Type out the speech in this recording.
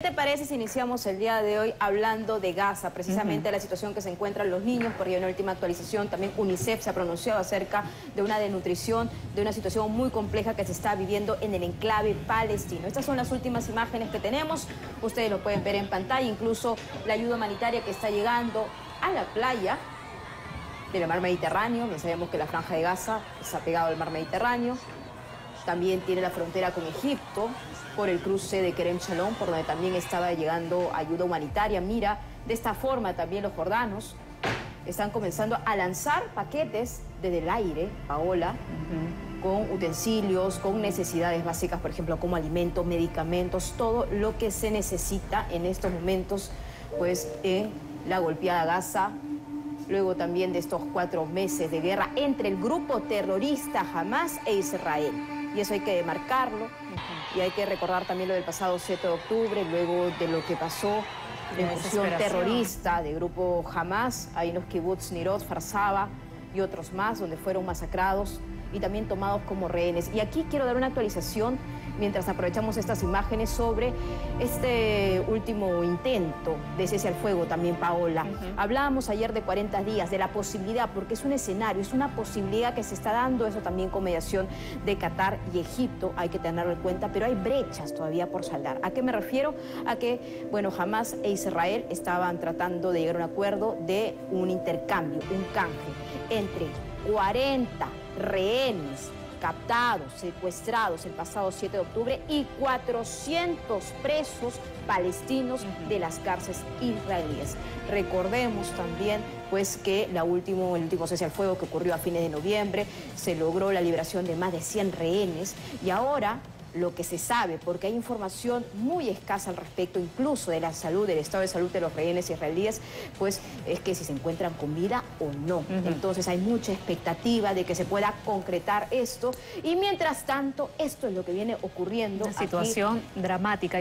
¿Qué te parece si iniciamos el día de hoy hablando de Gaza, precisamente la situación que se encuentran los niños? Porque en la última actualización también UNICEF se ha pronunciado acerca de una desnutrición, de una situación muy compleja que se está viviendo en el enclave palestino. Estas son las últimas imágenes que tenemos, ustedes lo pueden ver en pantalla, incluso la ayuda humanitaria que está llegando a la playa del mar Mediterráneo, ya sabemos que la franja de Gaza está pegado al mar Mediterráneo, también tiene la frontera con Egipto, por el cruce de Kerem Shalom, por donde también estaba llegando ayuda humanitaria. Mira, de esta forma también los jordanos están comenzando a lanzar paquetes desde el aire, Paola, con utensilios, con necesidades básicas, por ejemplo, como alimentos, medicamentos, todo lo que se necesita en estos momentos, pues en la golpeada Gaza, luego también de estos cuatro meses de guerra entre el grupo terrorista Hamas e Israel y eso hay que marcarlo. Y hay que recordar también lo del pasado 7 de octubre, luego de lo que pasó, la incursión terrorista de grupo Hamas, ahí los kibbutz Nirot, Farsaba y otros más, donde fueron masacrados y también tomados como rehenes. Y aquí quiero dar una actualización mientras aprovechamos estas imágenes sobre este último intento de cese al fuego también, Paola. Hablábamos ayer de 40 días, de la posibilidad, porque es un escenario, es una posibilidad que se está dando, eso también con mediación de Qatar y Egipto, hay que tenerlo en cuenta, pero hay brechas todavía por saldar. ¿A qué me refiero? A que, bueno, Hamas e Israel estaban tratando de llegar a un acuerdo de un intercambio, un canje entre 40 rehenes captados, secuestrados el pasado 7 de octubre y 400 presos palestinos de las cárceles israelíes. Recordemos también pues que la último, el último cese al fuego que ocurrió a fines de noviembre se logró la liberación de más de 100 rehenes y ahora lo que se sabe, porque hay información muy escasa al respecto, incluso de la salud, del estado de salud de los rehenes israelíes, pues es que si se encuentran con vida o no. Entonces hay mucha expectativa de que se pueda concretar esto y mientras tanto esto es lo que viene ocurriendo. Una situación dramática.